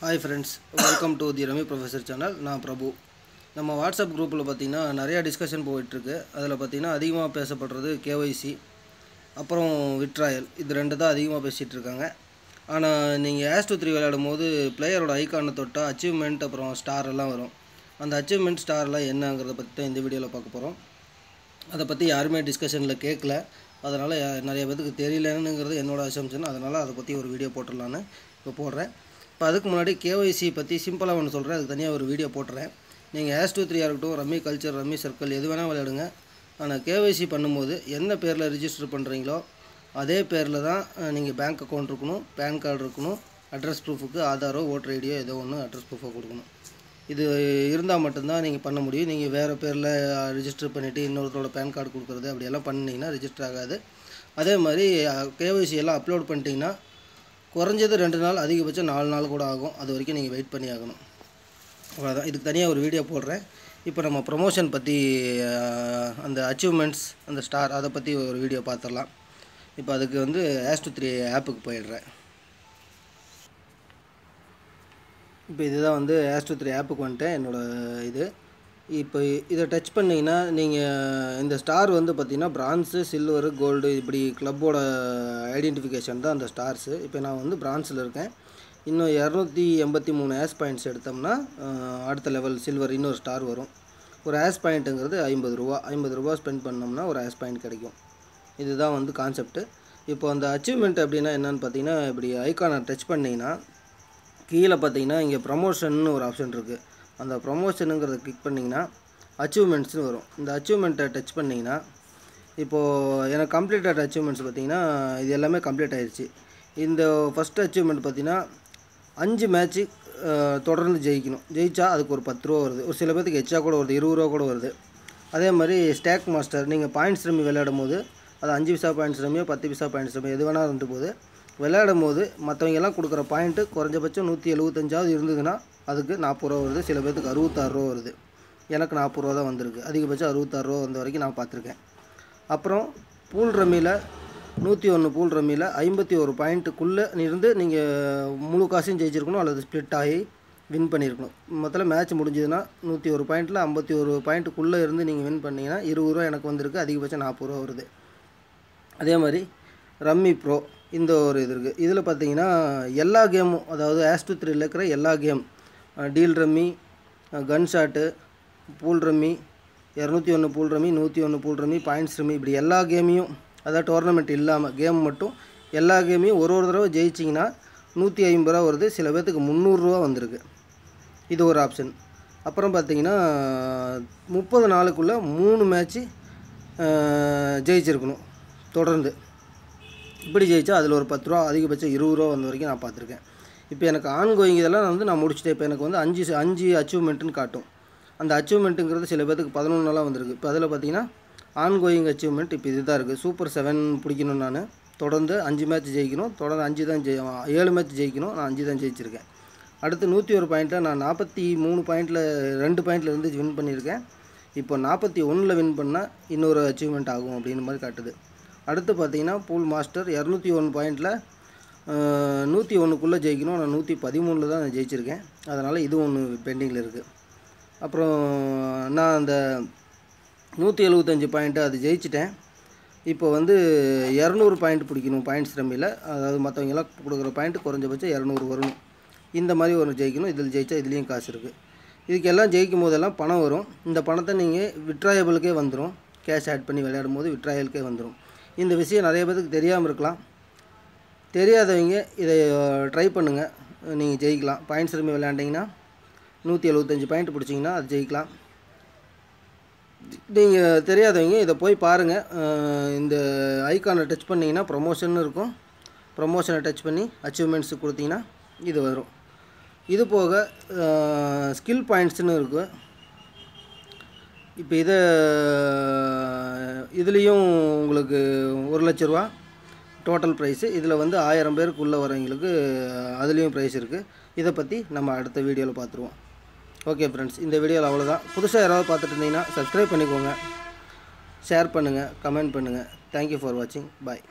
Hi friends welcome to the rummy professor channel நான் பிரபு. நம்ம WhatsApp குரூப்பில் பார்த்தீங்கன்னா நிறையா டிஸ்கஷன் போயிட்டுருக்கு. அதில் பார்த்தீங்கன்னா அதிகமாக பேசப்படுறது கேஒய்சி அப்புறம் விட்ராயல் இது ரெண்டு தான் அதிகமாக பேசிகிட்டு இருக்காங்க. ஆனால் நீங்கள் ஆஸ் டூ த்ரீ விளையாடும் போது பிளேயரோட ஐக்கானை தொட்டால் அச்சீவ்மெண்ட் அப்புறம் ஸ்டார் எல்லாம் வரும். அந்த அச்சீவ்மெண்ட் ஸ்டார்லாம் என்னங்கிறத பற்றி தான் இந்த வீடியோவில் பார்க்க போகிறோம் அதை பற்றி யாருமே டிஸ்கஷனில் கேட்கல அதனால் நிறைய பேத்துக்கு தெரியலனுங்கிறது என்னோடய அசம்ஷன் அதனால் அதை பற்றி ஒரு வீடியோ போட்டுடலான்னு இப்போ போடுறேன். இப்போ அதுக்கு முன்னாடி கேஒய்சி பற்றி சிம்பிளாக ஒன்று சொல்கிறேன். அதுக்கு தனியாக ஒரு வீடியோ போட்டுறேன். நீங்கள் ஆஸ் டூ த்ரீயாக இருக்கட்டும் ரம்மி கல்ச்சர் ரம்மி சர்க்கிள் எது வேணால் விளையாடுங்க. ஆனால் கேஒய்சி பண்ணும்போது என்ன பேரில் ரிஜிஸ்டர் பண்ணுறீங்களோ அதே பேரில் தான் நீங்கள் பேங்க் அக்கௌண்ட் இருக்கணும் பேன் கார்டு இருக்கணும் அட்ரஸ் ப்ரூஃபுக்கு ஆதாரோ ஓட்டர் ஐடியோ ஏதோ ஒன்று அட்ரஸ் ப்ரூஃபை கொடுக்கணும். இது இருந்தால் மட்டும்தான் நீங்கள் பண்ண முடியும். நீங்கள் வேறு பேரில் ரிஜிஸ்டர் பண்ணிவிட்டு இன்னொருத்தரோட பேன் கார்டு கொடுக்குறது அப்படியெல்லாம் பண்ணிங்கன்னா ரிஜிஸ்டர் ஆகாது. அதே மாதிரி கேஒய்சி எல்லாம் அப்லோட் பண்ணிட்டீங்கன்னா குறைஞ்சது ரெண்டு நாள் அதிகபட்சம் நாலு நாள் கூட ஆகும். அது வரைக்கும் நீங்கள் வெயிட் பண்ணி ஆகணும். அவ்வளோதான் இதுக்கு தனியாக ஒரு வீடியோ போடுறேன். இப்போ நம்ம ப்ரொமோஷன் பற்றி அந்த அச்சீவ்மெண்ட்ஸ் அந்த ஸ்டார் அதை பற்றி ஒரு வீடியோ பார்த்துடலாம் இப்போ அதுக்கு வந்து ஆஸ் டு த்ரீ ஆப்புக்கு போயிடுறேன். இப்போ இதுதான் வந்து ஆஸ் டூ த்ரீ ஆப்புக்கு வந்துட்டேன் என்னோடய இது. இப்போ இதை டச் பண்ணிங்கன்னா நீங்கள் இந்த ஸ்டார் வந்து பார்த்தீங்கன்னா பிரான்ஸு சில்வரு கோல்டு இப்படி கிளப்போட ஐடென்டிஃபிகேஷன் தான் அந்த ஸ்டார்ஸு இப்போ நான் வந்து பிரான்ஸில் இருக்கேன். இன்னும் இரநூத்தி எண்பத்தி மூணு ஆஸ் பாயிண்ட்ஸ் எடுத்தோம்னா அடுத்த லெவல் சில்வர் இன்னொரு ஸ்டார் வரும். ஒரு ஆஸ் பாயிண்ட்டுங்கிறது ஐம்பது ரூபா. ஐம்பது ரூபா ஸ்பெண்ட் பண்ணோம்னா ஒரு ஆஸ் பாயிண்ட் கிடைக்கும். இதுதான் வந்து கான்செப்ட்டு இப்போ அந்த அச்சீவ்மெண்ட் அப்படின்னா என்னென்னு பார்த்தீங்கன்னா இப்படி ஐக்கானை டச் பண்ணிங்கன்னா கீழே பார்த்தீங்கன்னா இங்கே ப்ரமோஷன் ஒரு ஆப்ஷன் இருக்குது அந்த ப்ரொமோஷனுங்கிறத கிளிக் பண்ணிங்கன்னா அச்சீவ்மெண்ட்ஸ்னு வரும். இந்த அச்சீவ்மெண்ட்டை டச் பண்ணிங்கன்னா இப்போது எனக்கு கம்ப்ளீட்டட் அச்சீவ்மெண்ட்ஸ் பார்த்தீங்கன்னா இது எல்லாமே கம்ப்ளீட் ஆயிடுச்சு இந்த ஃபஸ்ட் அச்சீவ்மெண்ட் பார்த்தீங்கன்னா அஞ்சு மேட்ச்சு தொடர்ந்து ஜெயிக்கணும். ஜெயித்தா அதுக்கு ஒரு பத்து ரூபா வருது. ஒரு சில பேர்த்துக்கு எச்சா கூட வருது. இருபது ரூபா கூட வருது. அதே மாதிரி ஸ்டேக் மாஸ்டர் நீங்கள் பாயிண்ட்ஸ் ரம்மி விளையாடும் போது அது அஞ்சு பிசா பாயிண்ட்ஸ் ரம்மியோ பத்து பிசா பாயிண்ட்ஸ் ரம்மியோ எது வேணால் இருந்து போது விளையாடும் போது மற்றவங்க எல்லாம் கொடுக்குற பாயிண்ட்டு குறைஞ்சபட்சம் நூற்றி எழுபத்தஞ்சாவது இருந்ததுன்னா அதுக்கு நாற்பது ரூபா வருது. சில பேர்த்துக்கு அறுபத்தாறு ரூபா வருது. எனக்கு நாற்பது ரூபா தான் வந்திருக்கு. அதிகபட்சம் அறுபத்தாறு ரூபா வந்த வரைக்கும் நான் பார்த்துருக்கேன். அப்புறம் பூல் ரம்மியில் நூற்றி ஒன்று பூல் ரம்மியில் ஐம்பத்தி ஒரு பாயிண்ட்டுக்குள்ளே இருந்து நீங்கள் முழு காசையும் ஜெயிச்சிருக்கணும் அல்லது ஸ்ப்ளிட் ஆகி வின் பண்ணியிருக்கணும் மொத்தத்தில் மேட்ச் முடிஞ்சதுன்னா நூற்றி ஒரு பாயிண்ட்டில் ஐம்பத்தி ஒரு பாயிண்ட்டுக்குள்ளே இருந்து நீங்கள் வின் பண்ணிங்கன்னா இருபது ரூபா எனக்கு வந்திருக்கு. அதிகபட்சம் நாற்பது ரூபா வருது. அதே மாதிரி ரம்மி ப்ரோ இந்த ஒரு இது இருக்குது இதில் பார்த்தீங்கன்னா எல்லா கேமும் அதாவது ஆஸ் டு த்ரீல இருக்கிற எல்லா game deal rummy gun shot pool rummy இரநூத்தி ஒன்று பூல் ரம்மி நூற்றி ஒன்று பூல் ரம்மி பாயிண்ட்ஸ் ரம்மி இப்படி எல்லா கேமையும் அதாவது டோர்னமெண்ட் இல்லாமல் கேம் மட்டும் எல்லா கேமையும் ஒரு ஒரு தடவை ஜெயிச்சிங்கன்னா நூற்றி ஐம்பது ரூபா வருது. சில பேர்த்துக்கு முந்நூறுரூவா வந்திருக்கு. இது ஒரு ஆப்ஷன் அப்புறம் பார்த்தீங்கன்னா முப்பது நாளுக்குள்ளே மூணு மேட்ச்சு ஜெயிச்சிருக்கணும். தொடர்ந்து. இப்படி ஜெயிச்சா அதில் ஒரு பத்து ரூபா அதிகபட்சம் இருபது ரூபா வந்த வரைக்கும் நான் பார்த்துருக்கேன். இப்போ எனக்கு ஆன் கோயிங் இதெல்லாம் வந்து நான் முடிச்சுட்டேன். இப்போ எனக்கு வந்து அஞ்சு அஞ்சு அச்சீவ்மெண்ட்டுன்னு காட்டும். அந்த அச்சீவ்மெண்ட்டுங்கிறது சில பேருக்கு பதினொன்று நாளாக வந்திருக்கு. இப்போ அதில் பார்த்தீங்கன்னா ஆன் கோயிங் அச்சீவ்மெண்ட் இப்போ இதுதான் இருக்குது சூப்பர் செவன் பிடிக்கணும் நான். தொடர்ந்து அஞ்சு மேட்ச் ஜெயிக்கணும். தொடர்ந்து அஞ்சு தான் ஜெய் ஏழு மேட்ச் ஜெயிக்கணும். நான் அஞ்சு தான் ஜெயிச்சிருக்கேன். அடுத்து நூற்றி ஒரு பாயிண்ட்டில் நான் நாற்பத்தி மூணு பாயிண்ட்டில் ரெண்டு பாயிண்டில் இருந்து வின் பண்ணியிருக்கேன். இப்போ நாற்பத்தி ஒன்றில் வின் பண்ணால் இன்னொரு அச்சீவ்மெண்ட் ஆகும் அப்படின்னு மாதிரி காட்டுது. அடுத்து பார்த்தீங்கன்னா பூல் மாஸ்டர் இரநூத்தி ஒன்று பாயிண்டில் நூற்றி ஒன்றுக்குள்ளே ஜெயிக்கணும். நான் நூற்றி பதிமூணில் தான் நான் ஜெயிச்சிருக்கேன். அதனால் இது ஒன்று பெண்டிங்கில் இருக்குது அப்புறம் நான் அந்த நூற்றி எழுபத்தஞ்சி பாயிண்ட்டு அது ஜெயிச்சிட்டேன். இப்போ வந்து இரநூறு பாயிண்ட் பிடிக்கணும் பாயிண்ட்ஸ் ரம்மியில் அதாவது மற்றவங்கெல்லாம் கொடுக்குற பாயிண்ட் குறைஞ்சபட்சம் இரநூறு வரணும். இந்த மாதிரி ஒன்று ஜெயிக்கணும். இதில் ஜெயித்தா இதுலேயும் காசு இருக்குது இதுக்கெல்லாம் ஜெயிக்கும் போதெல்லாம் பணம் வரும். இந்த பணத்தை நீங்கள் விட்ராயபிளுக்கே வந்துடும் கேஷ் ஆட் பண்ணி விளையாடும் போது விட்ராயலுக்கே வந்துடும் இந்த விஷயம் நிறைய பேருக்கு தெரியாமல் இருக்கலாம். தெரியாதவங்க இதை ட்ரை பண்ணுங்கள் நீங்கள் ஜெயிக்கலாம். பாயிண்ட்ஸ் திரும்பி விளையாண்டிங்கன்னா நூற்றி எழுபத்தஞ்சி பாயிண்ட் பிடிச்சிங்கன்னா அது ஜெயிக்கலாம். நீங்கள் தெரியாதவங்க இதை போய் பாருங்கள் இந்த ஐக்கானை டச் பண்ணிங்கன்னா ப்ரொமோஷன் இருக்கும். ப்ரொமோஷனை டச் பண்ணி அச்சீவ்மெண்ட்ஸ் கொடுத்தீங்கன்னா இது வரும். இது போக ஸ்கில் பாயிண்ட்ஸ்னு இருக்குது இப்போ இதை இதுலேயும் உங்களுக்கு ஒரு லட்ச ரூபா டோட்டல் ப்ரைஸு இதில் வந்து ஆயிரம் பேருக்கு உள்ளே வரவங்களுக்கு அதுலேயும் ப்ரைஸ் இருக்குது இதை பற்றி நம்ம அடுத்த வீடியோவில் பார்த்துருவோம். ஓகே ஃப்ரெண்ட்ஸ் இந்த வீடியோவில் அவ்வளோதான். புதுசாக யாராவது பார்த்துட்டு இருந்தீங்கன்னா சப்ஸ்கிரைப் பண்ணிக்கோங்க. ஷேர் பண்ணுங்கள் கமெண்ட் பண்ணுங்கள் தேங்க்யூ ஃபார் வாட்சிங் பாய்